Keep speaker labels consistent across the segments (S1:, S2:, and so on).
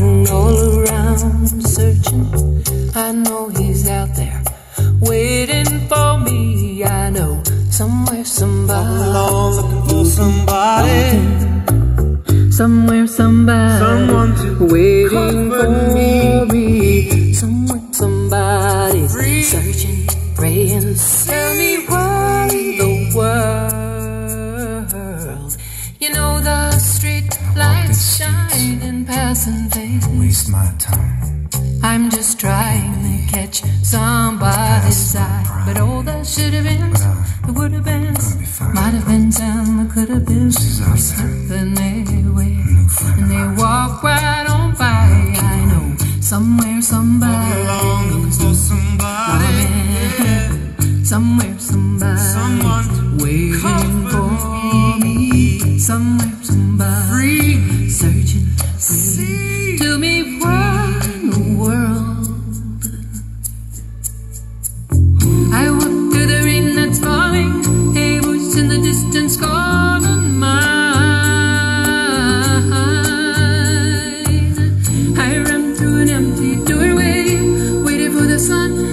S1: all around, searching. I know he's out there waiting for me. I know somewhere somebody.
S2: Alone looking for somebody.
S1: Somewhere somebody.
S2: Someone to
S1: waiting for
S2: me.
S1: me. Somewhere somebody. Searching, praying. Tell me why the world. You know the street lights shine in passing faces.
S2: Waste my time.
S1: I'm just trying to catch somebody's eye. But all that should have been, it would have been, might have been some, it could have been something anyway. And they walk right on by. I know somewhere somebody,
S2: looking for somebody.
S1: Somewhere somebody,
S2: Someone to
S1: waiting for me. Somewhere somebody,
S2: free.
S1: searching,
S2: See.
S1: Tell me why in the world I walk through the rain that's falling, a voice in the distance calling mine. I run through an empty doorway, waiting for the sun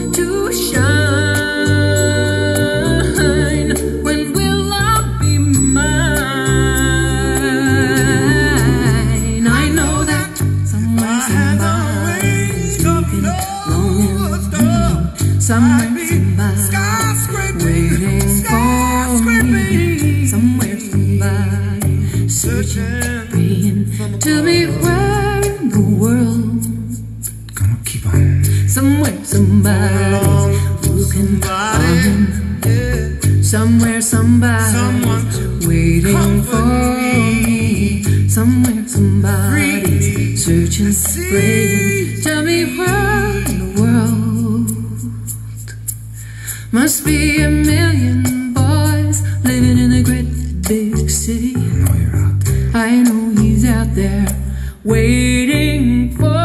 S1: somebody's somewhere somebody waiting for me. Somewhere somebody searching, praying. Tell me where in the world.
S2: Gonna keep on.
S1: Somewhere somebody's. Somewhere somebody waiting for me. Somewhere somebody's searching, praying. Tell me where in the world must be a million boys living in a great big city.
S2: I know you're out there.
S1: I know he's out there waiting for